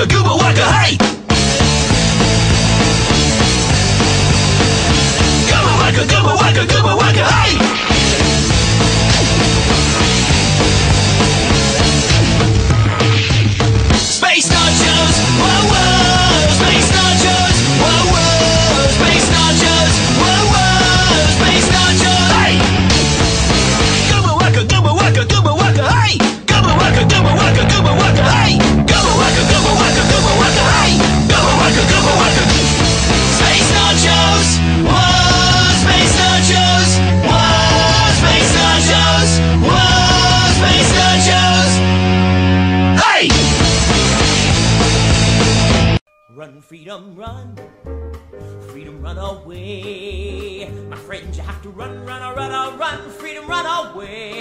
waka, gooba waka, hey! Gooba waka, gooba waka, gooba waka, hey! Run, freedom, run. Freedom, run away. My friends, you have to run, run, run, run, run. Freedom, run away.